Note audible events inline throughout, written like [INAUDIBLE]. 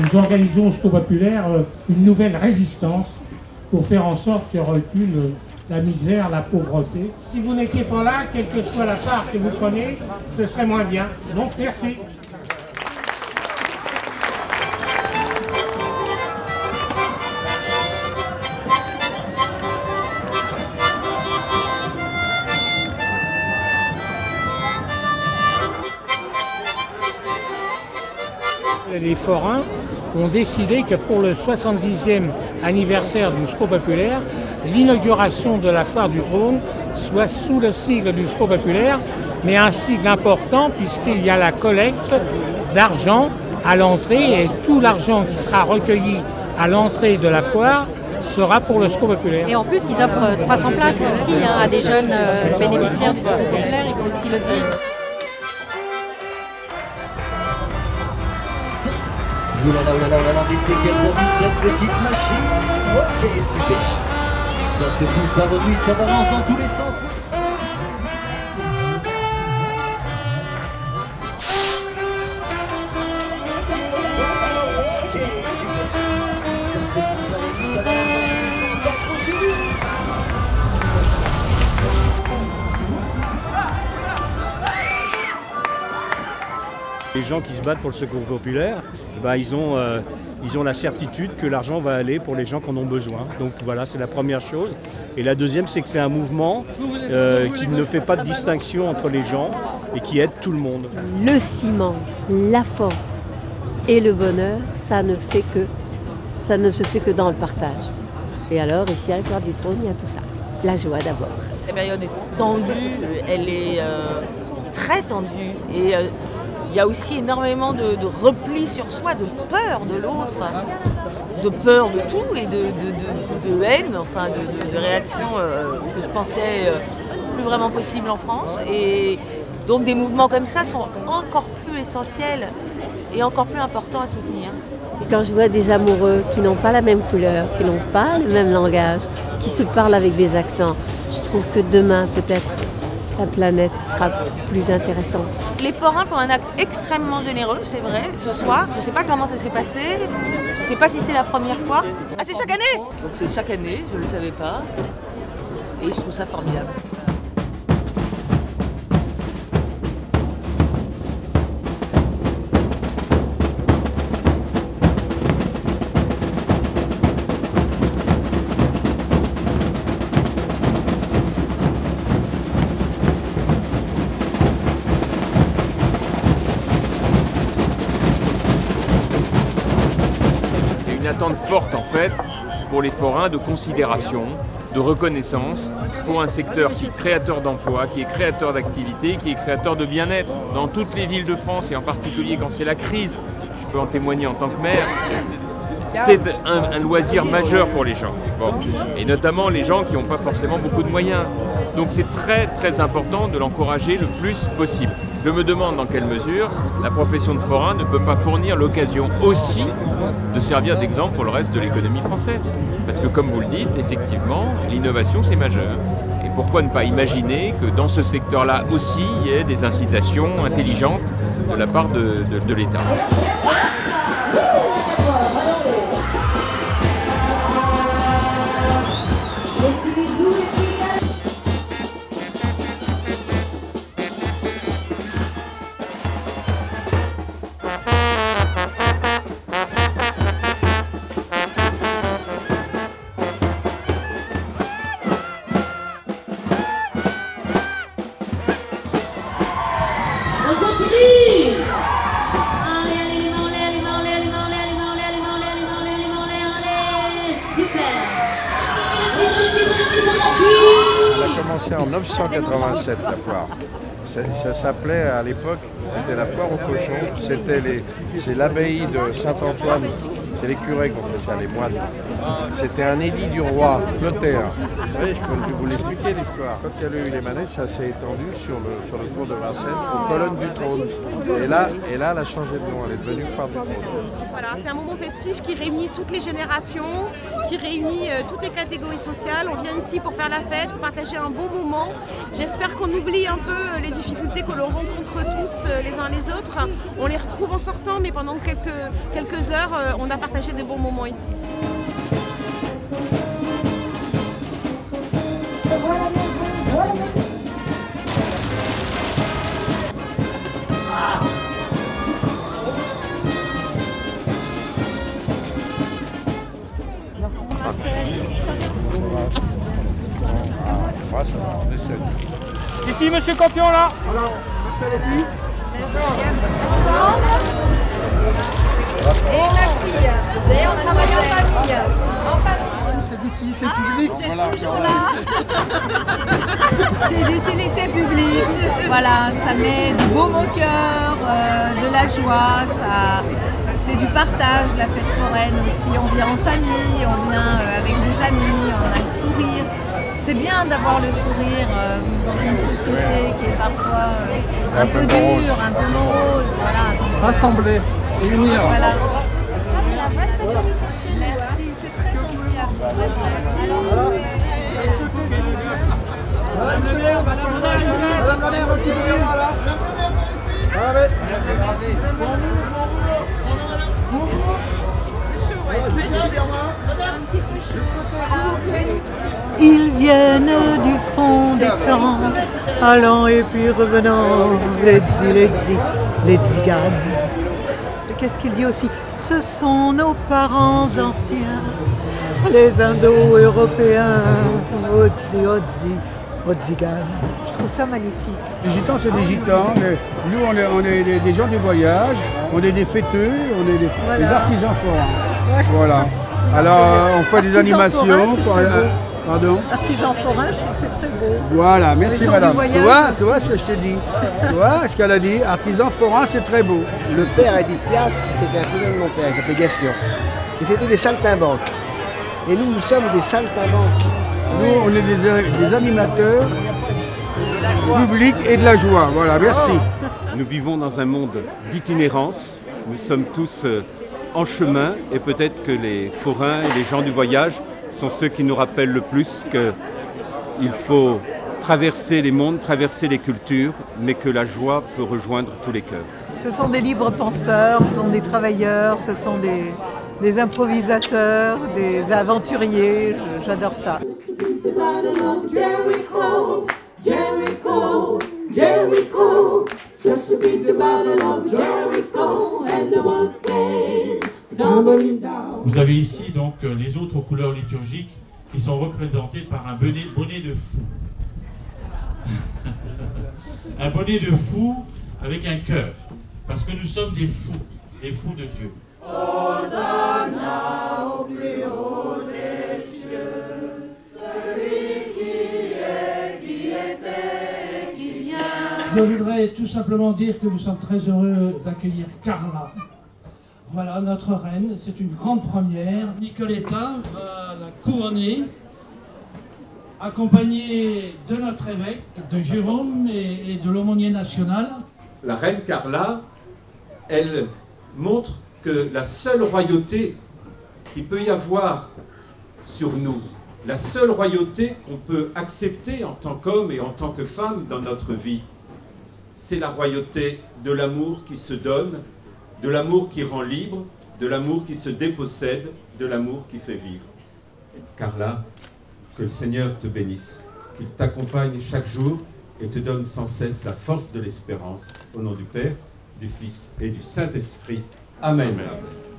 Nous organisons au Populaire euh, une nouvelle résistance pour faire en sorte que recule la misère, la pauvreté. Si vous n'étiez pas là, quelle que soit la part que vous prenez, ce serait moins bien. Donc merci. Les forains ont décidé que pour le 70e anniversaire du SCO populaire, l'inauguration de la foire du trône soit sous le sigle du SCO populaire, mais un sigle important puisqu'il y a la collecte d'argent à l'entrée et tout l'argent qui sera recueilli à l'entrée de la foire sera pour le SCO populaire. Et en plus, ils offrent 300 places aussi hein, à des jeunes euh, bénéficiaires du SCO populaire, il faut aussi le dire. Oulala, oulala, oulala, mais c'est quelle petite cette petite machine. Ok, super. Ça se pousse, ça remue, ça balance dans tous les sens Les gens qui se battent pour le secours populaire, bah, ils, ont, euh, ils ont la certitude que l'argent va aller pour les gens qui en ont besoin. Donc voilà, c'est la première chose. Et la deuxième, c'est que c'est un mouvement euh, qui ne fait pas de distinction entre les gens et qui aide tout le monde. le ciment, la force et le bonheur, ça ne fait que ça ne se fait que dans le partage. Et alors ici à la Foire du Trône, il y a tout ça. La joie d'abord. La période est tendue, elle est euh, très tendue. Et euh, il y a aussi énormément de, repli sur soi, de peur de l'autre, de peur de tout et de, haine, enfin de, réactions euh, que je pensais euh, plus vraiment possibles en France. Et donc des mouvements comme ça sont encore plus essentiels et encore plus importants à soutenir. Quand je vois des amoureux qui n'ont pas la même couleur, qui n'ont pas le même langage, qui se parlent avec des accents, je trouve que demain peut-être la planète sera plus intéressante. Les forains font un acte extrêmement généreux, c'est vrai, ce soir. Je ne sais pas comment ça s'est passé. Je ne sais pas si c'est la première fois. Ah, c'est chaque année Donc c'est chaque année, je ne le savais pas. Et je trouve ça formidable. Les forains de considération, de reconnaissance pour un secteur qui est créateur d'emplois, qui est créateur d'activités, qui est créateur de bien-être. Dans toutes les villes de France et en particulier quand c'est la crise, je peux en témoigner en tant que maire, c'est un, loisir majeur pour les gens. Et notamment les gens qui n'ont pas forcément beaucoup de moyens. Donc c'est très très important de l'encourager le plus possible. Je me demande dans quelle mesure la profession de forain ne peut pas fournir l'occasion aussi de servir d'exemple pour le reste de l'économie française. Parce que comme vous le dites, effectivement, l'innovation c'est majeur. Et pourquoi ne pas imaginer que dans ce secteur-là aussi, il y ait des incitations intelligentes de la part de, de- de l'État? 1987, la foire. Ça, s'appelait à l'époque, c'était la foire aux cochons. C'était les, c'est l'abbaye de Saint-Antoine. C'est les curés qui ont fait ça, les moines. C'était un édit du roi Clotaire. Je peux vous l'expliquer l'histoire. Quand il y a eu les manèges, ça s'est étendu sur le, sur le cours de Vincennes, aux colonnes du trône. Et là, et là, elle a changé de nom, elle est devenue foire du trône. Voilà, c'est un moment festif qui réunit toutes les générations qui réunit euh, toutes les catégories sociales. On vient ici pour faire la fête, pour partager un bon moment. J'espère qu'on oublie un peu euh, les difficultés que l'on rencontre tous euh, les uns les autres. On les retrouve en sortant, mais pendant quelques, quelques heures, on a partagé des bons moments ici. Monsieur Campion, là Et ma fille. Et on travaille en famille. En famille. C'est d'utilité publique. C'est toujours là. C'est d'utilité publique. Voilà, ça met du baume au cœur, euh, de la joie, ça, c'est du partage, la fête foraine aussi. On vient en famille, on vient euh, avec des amis, on a le sourire. C'est bien d'avoir le sourire euh, dans une société qui est parfois euh, un, Un peu, peu dure, morose. un peu morose. Voilà. Donc, Rassembler et unir. voilà. Merci, c'est très gentil à vous. Merci. Madame le maire, madame le maire, madame la maire, reculez, voilà. Allez. Ils viennent du fond des temps, allant et puis revenant, les dzi, les dzi, les tziganes. Et Qu'est-ce qu'il dit aussi? Ce sont nos parents anciens, les Indo-Européens, Odzi, Odzi, Odzigan. Je trouve ça magnifique. Les gitans, c'est des gitans. mais nous, on est, on est des, gens du voyage, on est des fêteux, on est des, Voilà. des artisans forains. Voilà. Alors, on fait des animations. pour-. Pardon Artisan forain, je trouve que c'est très beau. Voilà, merci madame. Tu vois, aussi. tu vois ce que je te dis Tu vois ce qu'elle a dit Artisan forain, c'est très beau. Le père Edith Piaf, c'était un cousin de mon père, il s'appelait Gaston. Et c'était des saltimbanques. Et nous, nous sommes des saltimbanques. Nous, on est des, des animateurs du public et de la joie. Voilà, merci. Nous vivons dans un monde d'itinérance. Nous sommes tous euh, en chemin et peut-être que les forains et les gens du voyage sont ceux qui nous rappellent le plus qu'il faut traverser les mondes, traverser les cultures, mais que la joie peut rejoindre tous les cœurs. Ce sont des libres penseurs, ce sont des travailleurs, ce sont des, des improvisateurs, des aventuriers. J'adore ça. Jericho, Jericho, Jericho, just to beat the battle of Jericho, and the walls came tumbling down. Vous avez ici donc euh, les autres couleurs liturgiques qui sont représentées par un bonnet, bonnet de fou. [LAUGHS] un bonnet de fou avec un cœur. Parce que nous sommes des fous, des fous de Dieu. Hosanna au plus haut des cieux, celui qui est, qui était, et qui vient. Je voudrais tout simplement dire que nous sommes très heureux d'accueillir Carla. Voilà, notre reine, c'est une grande première. Nicoletta va la couronner, accompagnée de notre évêque, de Jérôme et, de l'aumônier national. La reine Carla, elle montre que la seule royauté qu'il peut y avoir sur nous, la seule royauté qu'on peut accepter en tant qu'homme et en tant que femme dans notre vie, c'est la royauté de l'amour qui se donne, de l'amour qui rend libre, de l'amour qui se dépossède, de l'amour qui fait vivre. Carla, que le Seigneur te bénisse, qu'il t'accompagne chaque jour et te donne sans cesse la force de l'espérance. Au nom du Père, du Fils et du Saint-Esprit. Amen. Oh,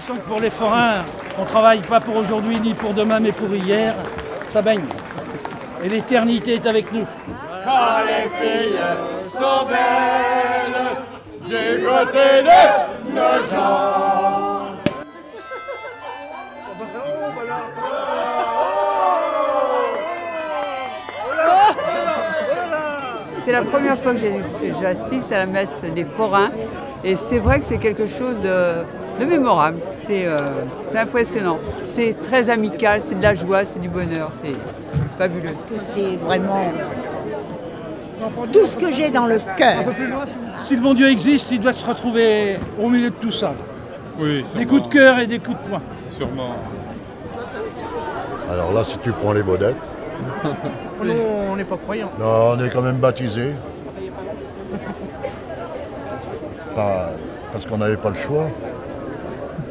Sachant que pour les forains, on travaille pas pour aujourd'hui ni pour demain, mais pour hier, ça baigne. Et l'éternité est avec nous. Quand les filles sont belles, du côté de nos gens. C'est la première fois que j'assiste à la messe des forains et c'est vrai que c'est quelque chose de, de mémorable. C'est euh, c'est impressionnant. C'est très amical, c'est de la joie, c'est du bonheur, c'est fabuleux. C'est vraiment tout ce que j'ai dans le cœur. Si le bon Dieu existe, il doit se retrouver au milieu de tout ça. Oui, Des coups de cœur et des coups de poing. Sûrement. Alors là, si tu prends les vedettes, [LAUGHS] Nous, on n'est pas croyants. non, on est quand même baptisés. Pas- parce qu'on n'avait pas le choix.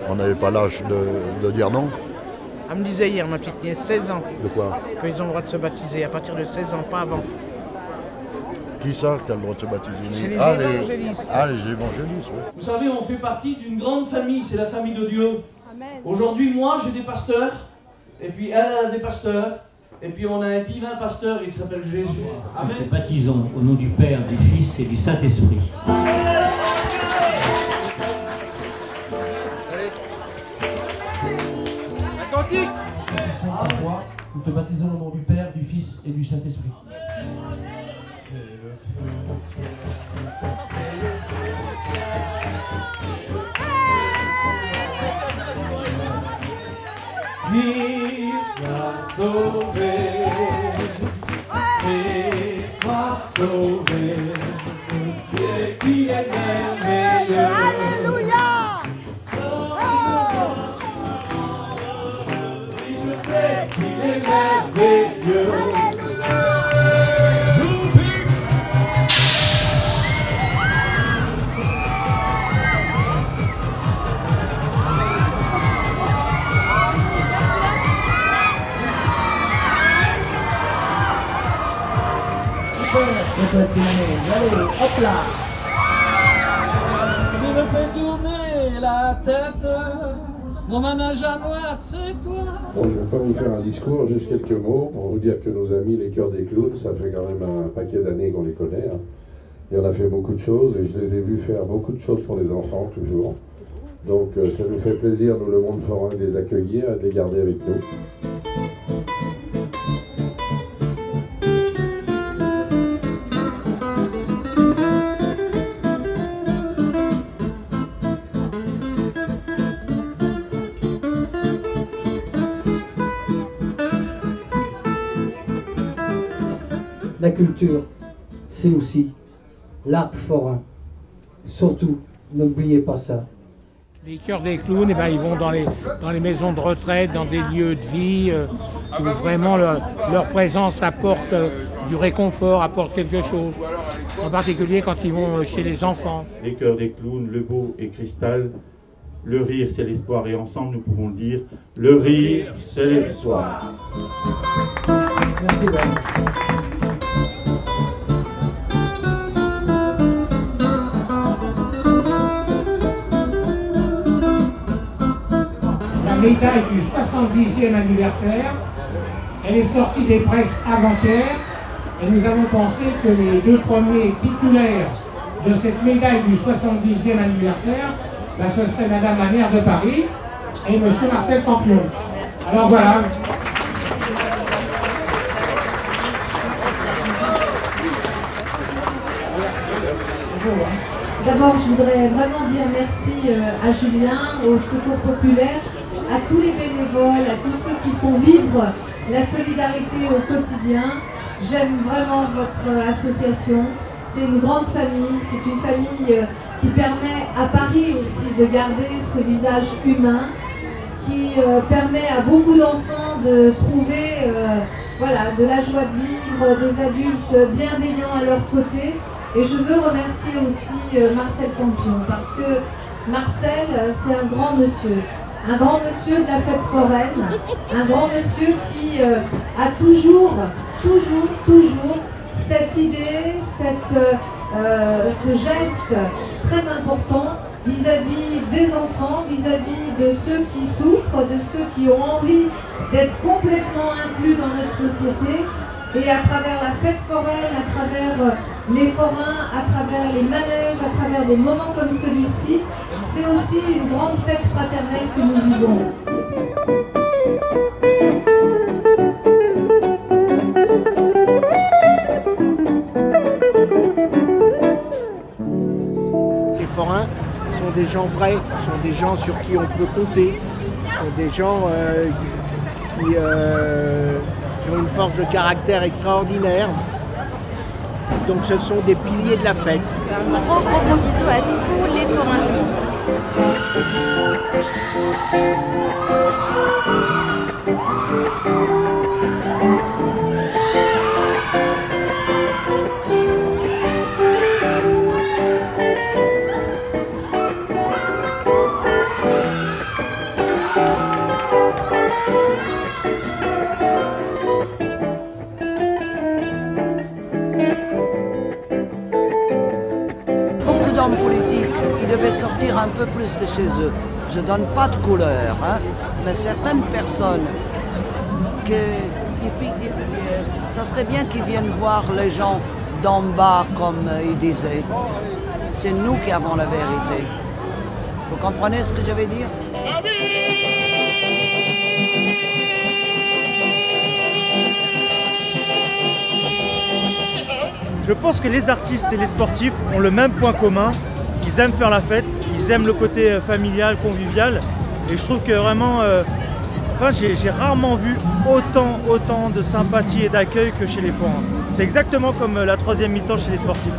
On n'avait pas l'âge de, de dire non. Elle me disait hier, ma petite nièce, 16 ans, De quoi qu'ils ont le droit de se baptiser à partir de 16 ans, pas avant. Qui ça qui a le droit de se baptiser les ah, évangélistes. ah, les évangélistes, oui. Vous savez, on fait partie d'une grande famille, c'est la famille de Dieu. Aujourd'hui, moi, j'ai des pasteurs, et puis elle, a des pasteurs, et puis on a un divin pasteur, il s'appelle Jésus. Amen. Nous baptisons au nom du Père, du Fils et du Saint-Esprit. Nous te baptisons au nom du Père, du Fils et du Saint-Esprit. Christ sauvé, Allez, hop là Il me fait tourner la tête, mon à moi, c'est toi. Bon, je ne vais pas vous faire un discours, juste quelques mots pour vous dire que nos amis les Cœurs des Clowns, ça fait quand même un paquet d'années qu'on les connaît. hein. Et on a fait beaucoup de choses et je les ai vus faire beaucoup de choses pour les enfants toujours. Donc euh, ça nous fait plaisir, nous le monde forain, de les accueillir et de les garder avec nous. Culture, c'est aussi l'art forain. Surtout, n'oubliez pas ça. Les chœurs des clowns, eh ben, ils vont dans les, dans les maisons de retraite, dans des lieux de vie, euh, où vraiment leur, leur présence apporte euh, du réconfort, apporte quelque chose. En particulier quand ils vont euh, chez les enfants. Les cœurs des clowns, le beau et cristal. Le rire, c'est l'espoir. Et ensemble, nous pouvons le dire le rire, c'est l'espoir. Merci, Ben. Médaille du 70e anniversaire, elle est sortie des presses avant-hier. Et nous avons pensé que les deux premiers titulaires de cette médaille du 70e anniversaire, bah, ce serait Madame la maire de Paris et Monsieur Marcel Campion. Alors voilà, D'abord, je voudrais vraiment dire merci euh, à Julien, au Secours Populaire, à tous les bénévoles, à tous ceux qui font vivre la solidarité au quotidien. J'aime vraiment votre association. C'est une grande famille, c'est une famille euh, qui permet à Paris aussi de garder ce visage humain, qui euh, permet à beaucoup d'enfants de trouver euh, voilà, de la joie de vivre, des adultes bienveillants à leur côté. Et je veux remercier aussi Marcel Campion parce que Marcel, c'est un grand monsieur. Un grand monsieur de la fête foraine. Un grand monsieur qui euh, a toujours, toujours, toujours cette idée, cette, euh, euh, ce geste très important vis-à-vis des enfants, vis-à-vis de ceux qui souffrent, de ceux qui ont envie d'être complètement inclus dans notre société. Et à travers la fête foraine, à travers les forains, à travers les manèges, à travers des moments comme celui-ci, c'est aussi une grande fête fraternelle que nous vivons. Les forains sont des gens vrais, sont des gens sur qui on peut compter, sont des gens euh, qui, euh, qui ont une force de caractère extraordinaire. Donc ce sont des piliers de la fête. Un gros gros gros bisou à tous les forains du monde. Beaucoup chez eux. Je donne pas de couleur, hein, mais certaines personnes, que, euh, ça serait bien qu'ils viennent voir les gens d'en bas, comme euh, ils disaient. C'est nous qui avons la vérité. Vous comprenez ce que je veux dire? Je pense que les artistes et les sportifs ont le même point commun. Ils aiment faire la fête, ils aiment le côté euh, familial, convivial. Et je trouve que vraiment, euh, enfin, j'ai rarement vu autant, autant de sympathie et d'accueil que chez les forains. C'est exactement comme euh, la troisième mi-temps chez les sportifs.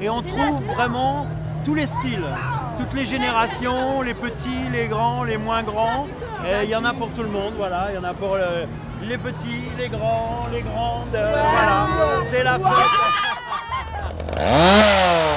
Et on trouve vraiment tous les styles, toutes les générations, les petits, les grands, les moins grands. Et Il y en a pour tout le monde, voilà. Il y en a pour les petits, les grands, les grandes. voilà, c'est la fête. [LAUGHS]